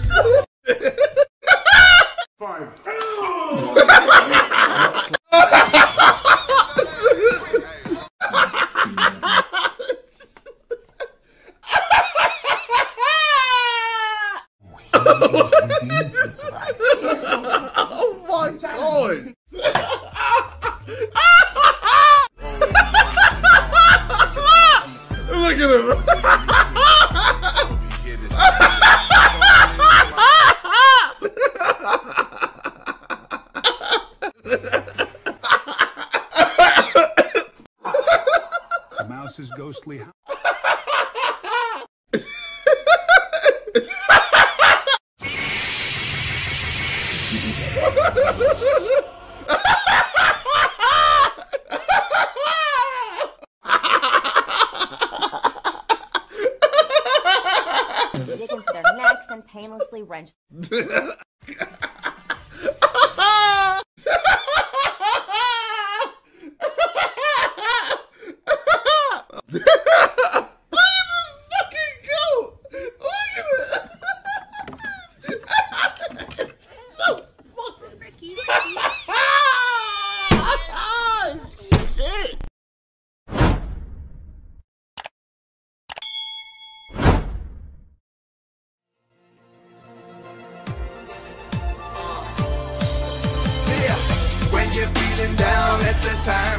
Oh my god! Look at him! Max's ghostly house. Max and painlessly wrench. down at the time.